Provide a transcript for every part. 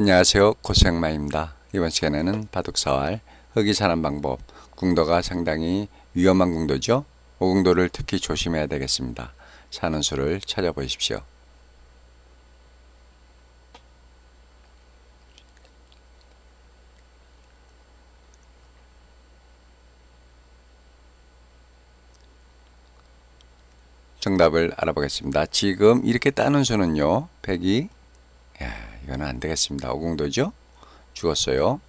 안녕하세요. 고생마입니다. 이번 시간에는 바둑사활, 흙이 사는 방법, 궁도가 상당히 위험한 궁도죠. 오궁도를 특히 조심해야 되겠습니다. 사는 수를 찾아보십시오. 정답을 알아보겠습니다. 지금 이렇게 따는 수는요. 100이 야, 이거는 안 되겠습니다. 오공도죠? 죽었어요.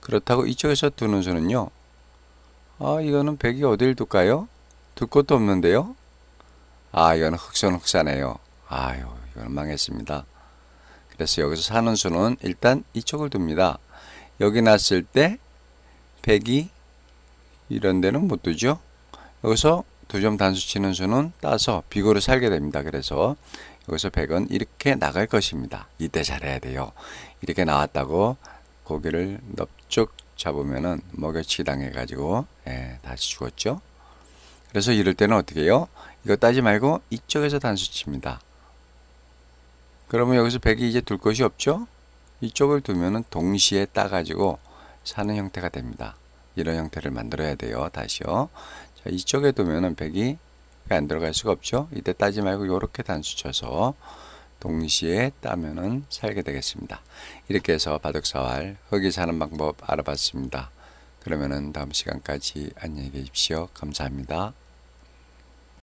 그렇다고 이쪽에서 두는 수는요. 아, 이거는 100이 어딜 둘까요? 둘 것도 없는데요. 아, 이거는 흑선 흑사네요. 아유, 이거는 망했습니다. 그래서 여기서 사는 수는 일단 이쪽을 둡니다. 여기 놨을 때 100이 이런 데는 못 두죠. 여기서 두 점 단수 치는 수는 따서 비고를 살게 됩니다. 그래서 여기서 100은 이렇게 나갈 것입니다. 이때 잘해야 돼요. 이렇게 나왔다고 고개를 넙죽 잡으면은 먹여치기 당해가지고 예, 다시 죽었죠. 그래서 이럴 때는 어떻게 해요? 이거 따지 말고 이쪽에서 단수 칩니다. 그러면 여기서 100이 이제 둘 것이 없죠? 이쪽을 두면은 동시에 따가지고 사는 형태가 됩니다. 이런 형태를 만들어야 돼요. 다시요. 자, 이쪽에 두면은 100이 안 들어갈 수가 없죠. 이때 따지 말고 이렇게 단수 쳐서 동시에 따면은 살게 되겠습니다. 이렇게 해서 바둑사활 흙이 사는 방법 알아봤습니다. 그러면은 다음 시간까지 안녕히 계십시오. 감사합니다.